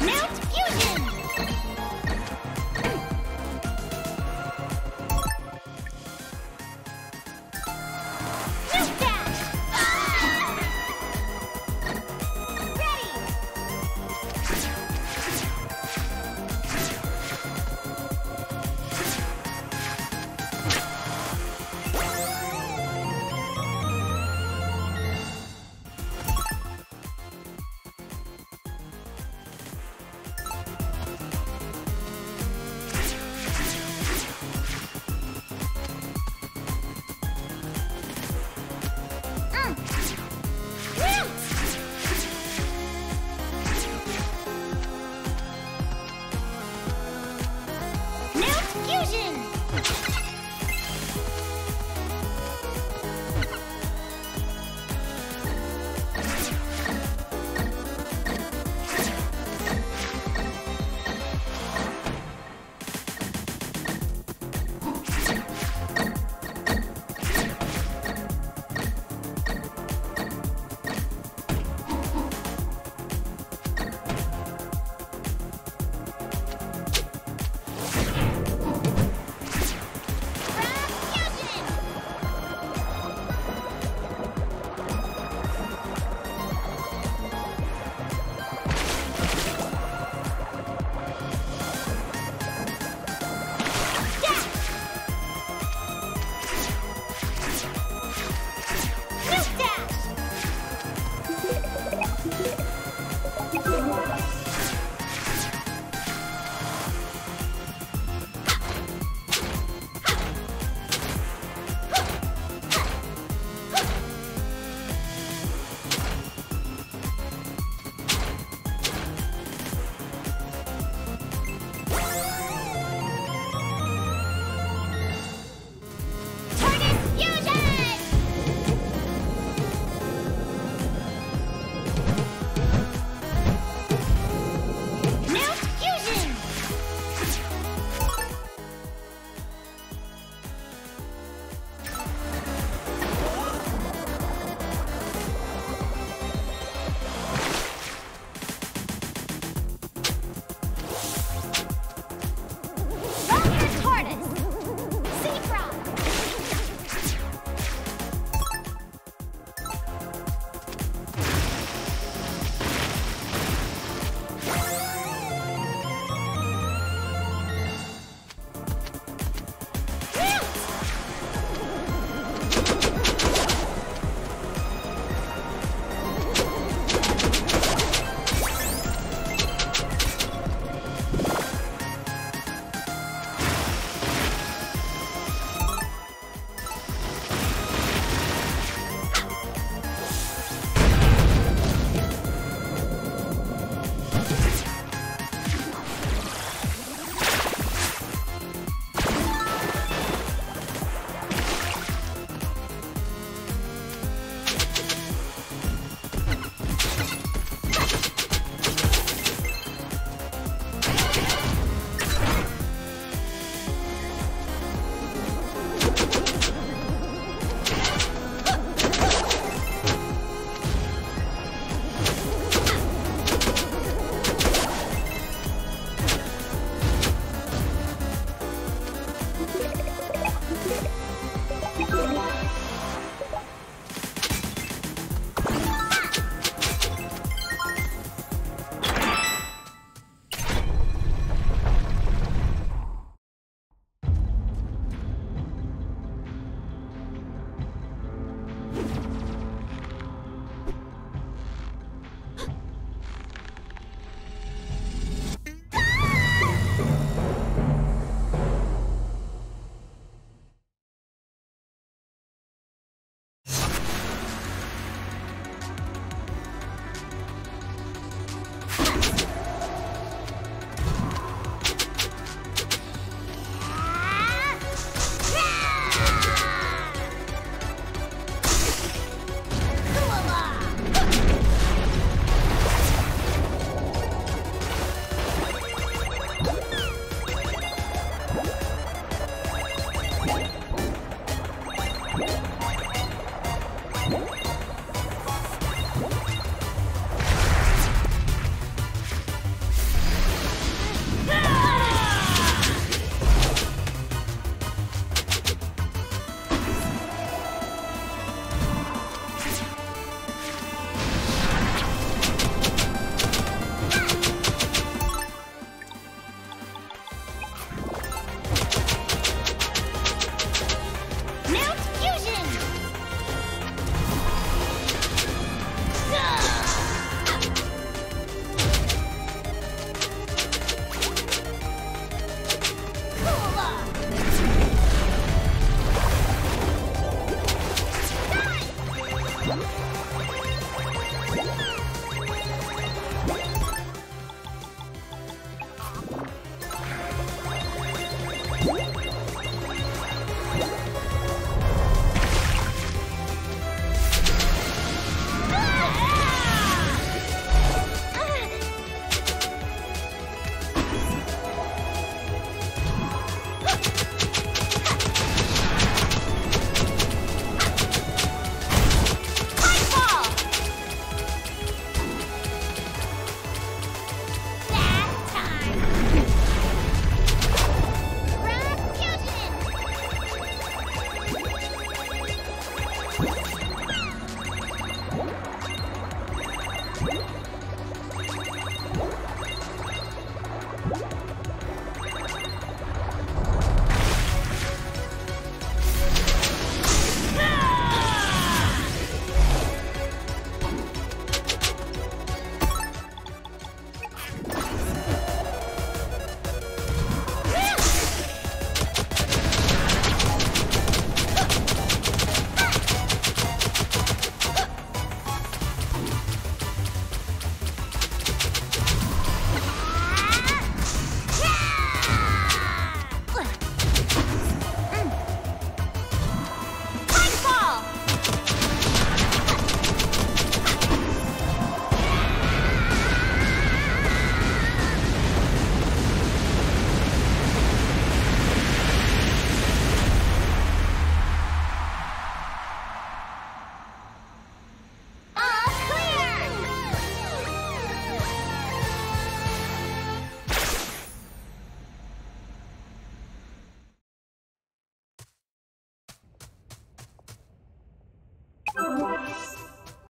Now